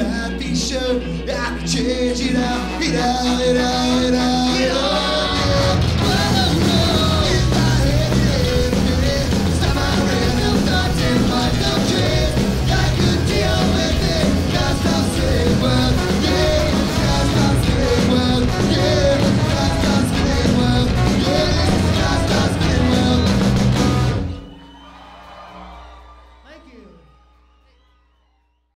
I'll be sure I'll change it out, it out, it out, it out